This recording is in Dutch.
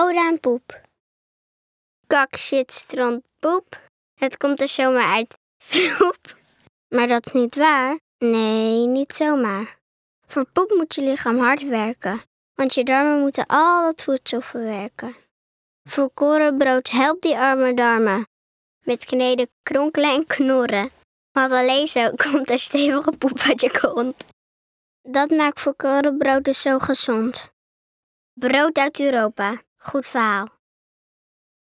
Ode aan poep. Kak, shit, stront, poep. Het komt er zomaar uit. Vloep. Maar dat is niet waar. Nee, niet zomaar. Voor poep moet je lichaam hard werken, want je darmen moeten al dat voedsel verwerken. Volkoren brood helpt die arme darmen. Met kneden, kronkelen en knorren. Want alleen zo komt er stevige poep uit je kont. Dat maakt volkoren brood dus zo gezond. Brood uit Europa. Goed verhaal.